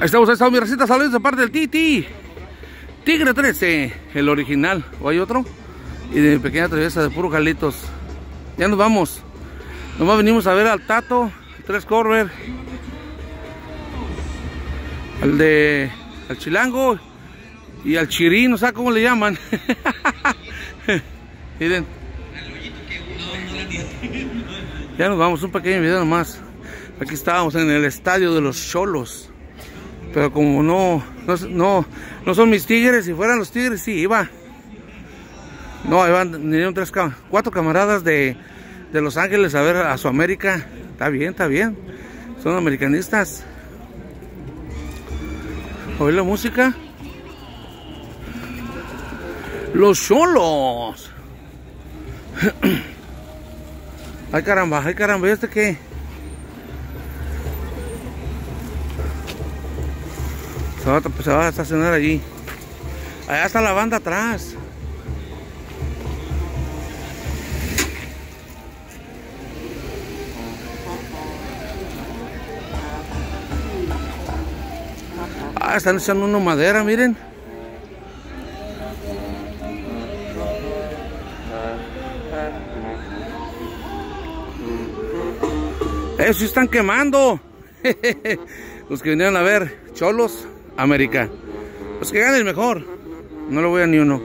Ahí estamos, ahí estamos, mi receta. Saludos de parte del Titi. Tigre 13, el original. ¿O hay otro? Y de mi pequeña traviesa de puro Carlitos. Ya nos vamos. Nomás venimos a ver al Tato, el Tres Corver, al de al Chilango y al Chirín, no sé cómo le llaman. Miren. Ya nos vamos, un pequeño video nomás. Aquí estábamos en el estadio de los Cholos. Pero como no, no, no, son mis tigres, si fueran los tigres, sí iba. No, iban, vinieron tres, cuatro camaradas de, de Los Ángeles a ver a su América. Está bien, está bien. Son americanistas. Oí la música. Los cholos. ay caramba, ay caramba, ¿y este qué? Va, se va a estacionar allí. Allá está la banda atrás. Ah, están echando una madera, miren. Eso están quemando. Los que vinieron a ver, Cholos, América. Los que ganen mejor. No lo voy a ni uno.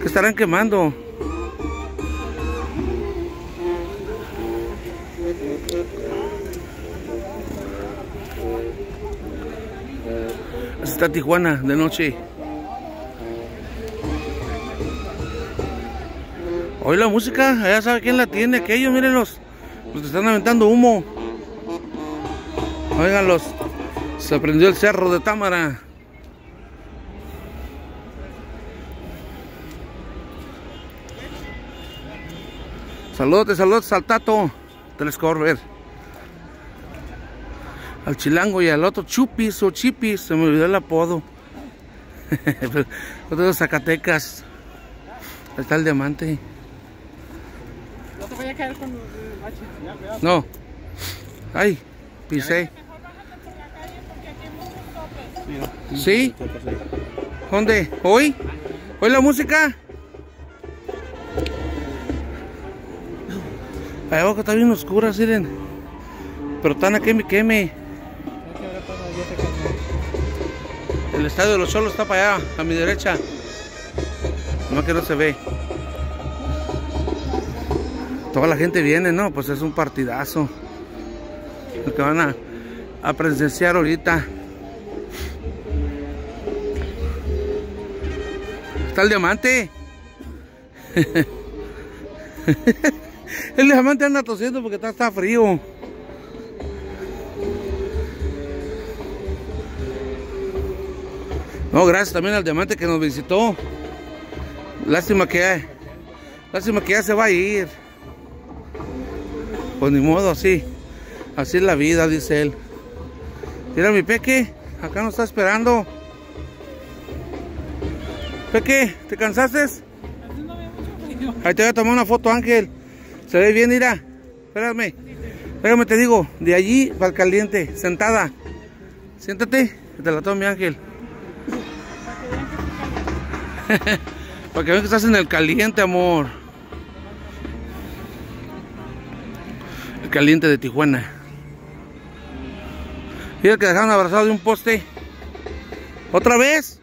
¿Qué estarán quemando? Está Tijuana de noche. Hoy la música, allá sabe quién la tiene, aquellos, mírenlos. Los que están aventando humo. Óiganlos. Se prendió el cerro de Támara. Saludos, saludos al Tato. Telescorver. Al Chilango y al otro Chupis o Chipis. Se me olvidó el apodo. Otros Zacatecas. Ahí está el diamante. No te vaya a caer con. No. Ay, pisé. ¿Sí? ¿Dónde? ¿Hoy? ¿Hoy la música? Allá abajo está bien oscura, miren. Pero tan a queme, queme. El estadio de los solos está para allá, a mi derecha. No que no se ve. Toda la gente viene, ¿no? Pues es un partidazo. El que van a presenciar ahorita. Está el diamante. el diamante anda tosiendo porque está, frío. No, gracias también al diamante que nos visitó. Lástima que lástima que ya se va a ir. Pues ni modo, así. Así es la vida, dice él. Mira mi peque, acá nos está esperando. Peque, ¿te cansaste? Ahí te voy a tomar una foto, Ángel. Se ve bien, mira. Espérame. Espérame, te digo. De allí para el caliente, sentada. Siéntate, te la tomo, mi Ángel. para que vean que estás en el caliente, amor. El caliente de Tijuana. Mira que dejaron abrazado de un poste. ¿Otra vez?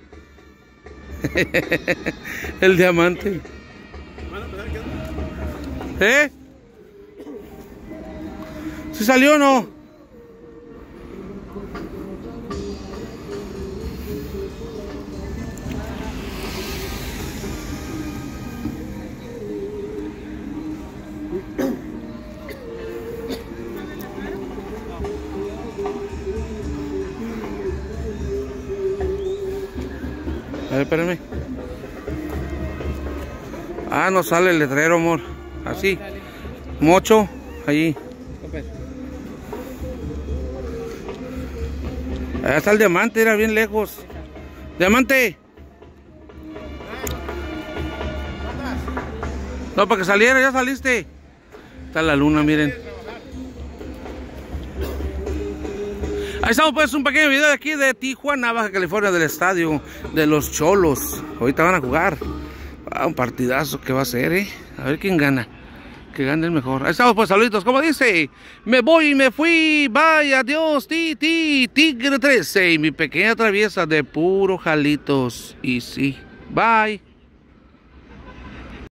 el diamante. ¿Eh? ¿Sí salió o no? A ver, espérame. Ah, no sale el letrero, amor. Así. Mocho, allí. Allá está el diamante, era bien lejos. ¡Diamante! No, para que saliera, ya saliste. Está la luna, miren. Ahí estamos pues un pequeño video de aquí de Tijuana, Baja California, del estadio de los Cholos. Ahorita van a jugar. Ah, un partidazo que va a ser, ¿eh? A ver quién gana. Que gane el mejor. Ahí estamos pues, saluditos. Como dice, me voy y me fui. Vaya, adiós, ti, ti, tigre 13. Y mi pequeña traviesa de puro jalitos. Y sí, bye.